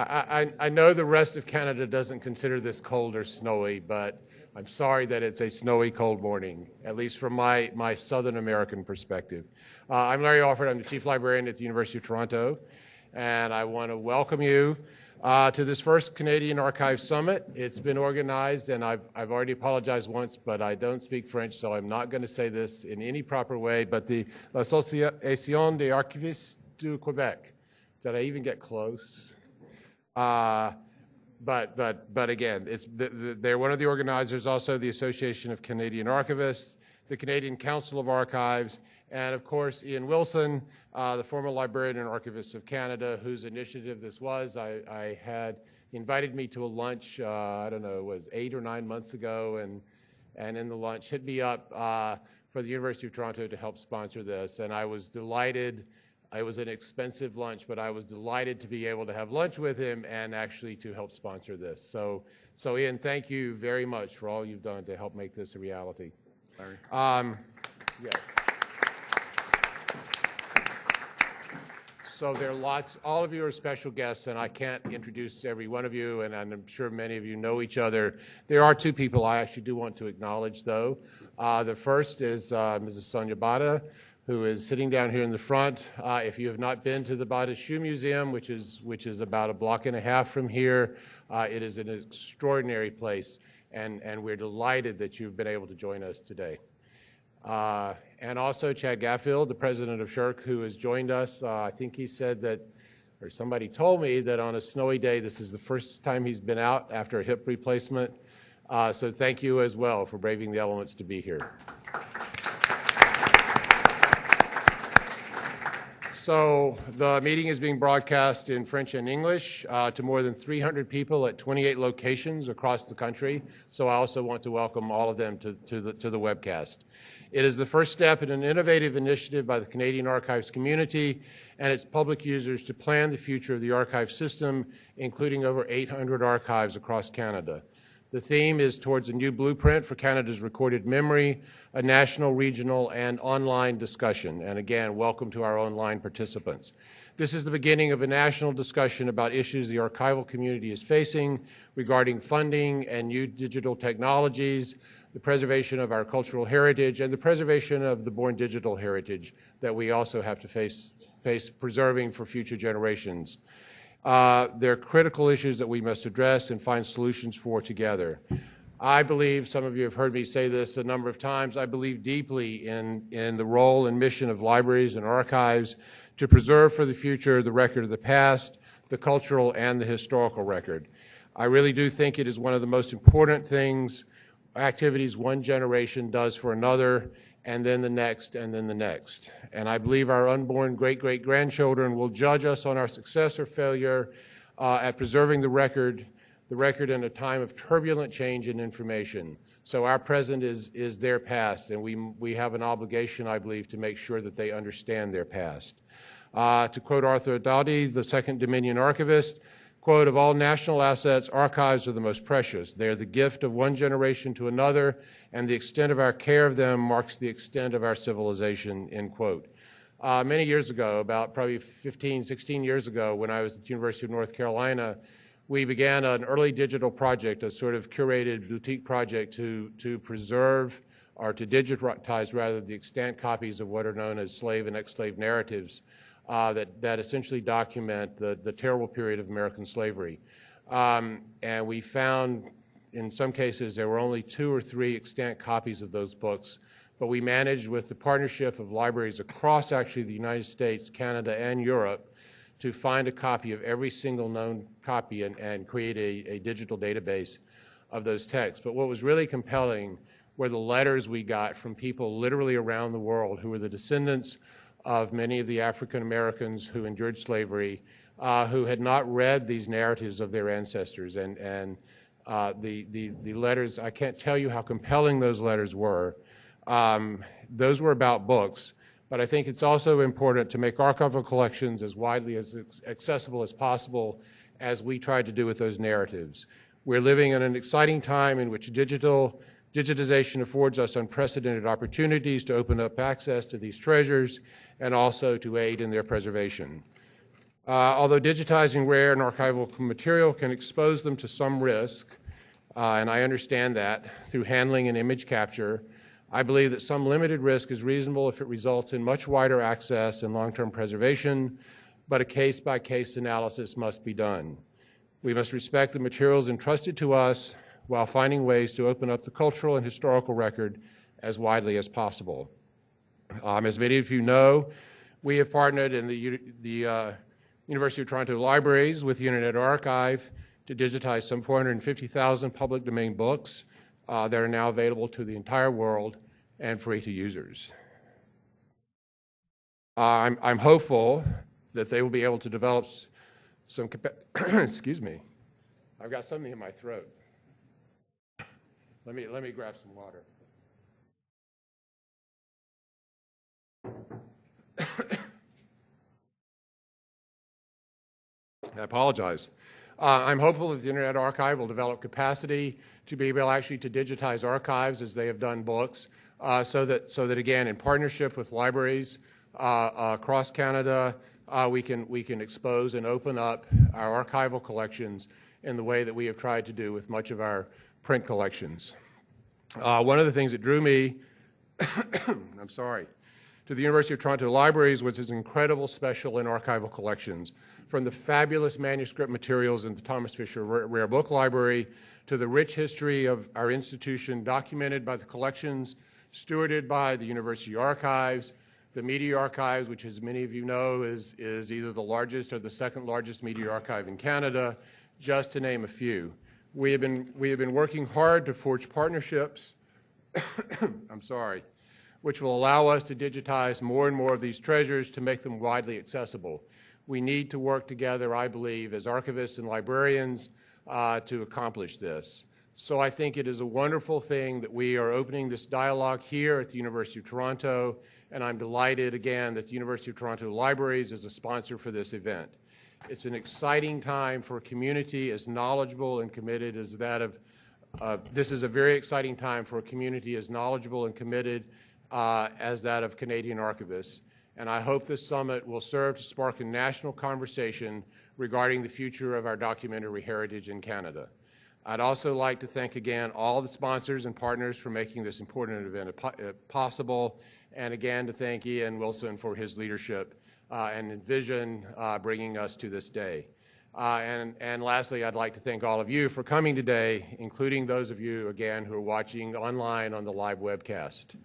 I, I, know the rest of Canada doesn't consider this cold or snowy, but I'm sorry that it's a snowy, cold morning, at least from my, my Southern American perspective. Uh, I'm Larry Alford. I'm the Chief Librarian at the University of Toronto, and I want to welcome you uh, to this first Canadian Archive Summit. It's been organized, and I've, I've already apologized once, but I don't speak French, so I'm not going to say this in any proper way, but the Association des Archivistes du Québec. Did I even get close? Uh, but but but again, it's the, the, they're one of the organizers. Also, the Association of Canadian Archivists, the Canadian Council of Archives, and of course Ian Wilson, uh, the former librarian and archivist of Canada, whose initiative this was. I, I had invited me to a lunch. Uh, I don't know, it was eight or nine months ago, and and in the lunch hit me up uh, for the University of Toronto to help sponsor this, and I was delighted. It was an expensive lunch, but I was delighted to be able to have lunch with him and actually to help sponsor this. So, so Ian, thank you very much for all you've done to help make this a reality. Larry. Um, yes. So there are lots, all of you are special guests, and I can't introduce every one of you, and I'm sure many of you know each other. There are two people I actually do want to acknowledge, though. Uh, the first is uh, Mrs. Sonja Bata, who is sitting down here in the front. Uh, if you have not been to the Bata Shoe Museum, which is, which is about a block and a half from here, uh, it is an extraordinary place, and, and we're delighted that you've been able to join us today. Uh, and also Chad Gaffield, the president of SSHRC, who has joined us. Uh, I think he said that, or somebody told me that on a snowy day, this is the first time he's been out after a hip replacement. Uh, so thank you as well for braving the elements to be here. So the meeting is being broadcast in French and English uh, to more than 300 people at 28 locations across the country. So I also want to welcome all of them to, to, the, to the webcast. It is the first step in an innovative initiative by the Canadian Archives community and its public users to plan the future of the archive system, including over 800 archives across Canada. The theme is towards a new blueprint for Canada's recorded memory, a national, regional, and online discussion. And again, welcome to our online participants. This is the beginning of a national discussion about issues the archival community is facing regarding funding and new digital technologies, the preservation of our cultural heritage, and the preservation of the born digital heritage that we also have to face, face preserving for future generations. Uh, they're critical issues that we must address and find solutions for together. I believe, some of you have heard me say this a number of times, I believe deeply in, in the role and mission of libraries and archives to preserve for the future the record of the past, the cultural and the historical record. I really do think it is one of the most important things activities one generation does for another, and then the next, and then the next. And I believe our unborn great great grandchildren will judge us on our success or failure uh, at preserving the record, the record in a time of turbulent change in information. So our present is, is their past, and we, we have an obligation, I believe, to make sure that they understand their past. Uh, to quote Arthur Doughty, the Second Dominion archivist, Quote, of all national assets, archives are the most precious. They are the gift of one generation to another, and the extent of our care of them marks the extent of our civilization, end quote. Uh, many years ago, about probably 15, 16 years ago, when I was at the University of North Carolina, we began an early digital project, a sort of curated boutique project to, to preserve or to digitize rather the extant copies of what are known as slave and ex-slave narratives uh, that, that essentially document the, the terrible period of American slavery. Um, and we found in some cases there were only two or three extant copies of those books, but we managed with the partnership of libraries across actually the United States, Canada, and Europe to find a copy of every single known copy and, and create a, a digital database of those texts. But what was really compelling were the letters we got from people literally around the world who were the descendants of many of the African Americans who endured slavery uh, who had not read these narratives of their ancestors. And, and uh, the, the, the, letters, I can't tell you how compelling those letters were. Um, those were about books, but I think it's also important to make archival collections as widely as accessible as possible as we tried to do with those narratives. We're living in an exciting time in which digital digitization affords us unprecedented opportunities to open up access to these treasures and also to aid in their preservation. Uh, although digitizing rare and archival material can expose them to some risk, uh, and I understand that through handling and image capture, I believe that some limited risk is reasonable if it results in much wider access and long term preservation, but a case by case analysis must be done. We must respect the materials entrusted to us while finding ways to open up the cultural and historical record as widely as possible. Um, as many of you know, we have partnered in the, the uh, University of Toronto Libraries with the Internet Archive to digitize some 450,000 public domain books uh, that are now available to the entire world and free to users. I'm, I'm hopeful that they will be able to develop some, excuse me, I've got something in my throat. Let me, let me grab some water. I apologize. Uh, I'm hopeful that the Internet Archive will develop capacity to be able actually to digitize archives as they have done books, uh, so that so that again, in partnership with libraries uh, across Canada, uh, we can we can expose and open up our archival collections in the way that we have tried to do with much of our print collections. Uh, one of the things that drew me, I'm sorry, to the University of Toronto Libraries was its incredible special and archival collections, from the fabulous manuscript materials in the Thomas Fisher Rare Book Library to the rich history of our institution documented by the collections stewarded by the University Archives, the Media Archives, which as many of you know is, is either the largest or the second largest media archive in Canada, just to name a few. We have been, we have been working hard to forge partnerships, I'm sorry, which will allow us to digitize more and more of these treasures to make them widely accessible. We need to work together, I believe, as archivists and librarians uh, to accomplish this. So I think it is a wonderful thing that we are opening this dialogue here at the University of Toronto, and I'm delighted again that the University of Toronto Libraries is a sponsor for this event. It's an exciting time for a community as knowledgeable and committed as that of, uh, this is a very exciting time for a community as knowledgeable and committed uh, as that of Canadian archivists. And I hope this summit will serve to spark a national conversation regarding the future of our documentary heritage in Canada. I'd also like to thank again all the sponsors and partners for making this important event uh, possible, and again to thank Ian Wilson for his leadership and vision uh, bringing us to this day. Uh, and, and lastly, I'd like to thank all of you for coming today, including those of you, again, who are watching online on the live webcast.